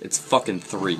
It's fucking three.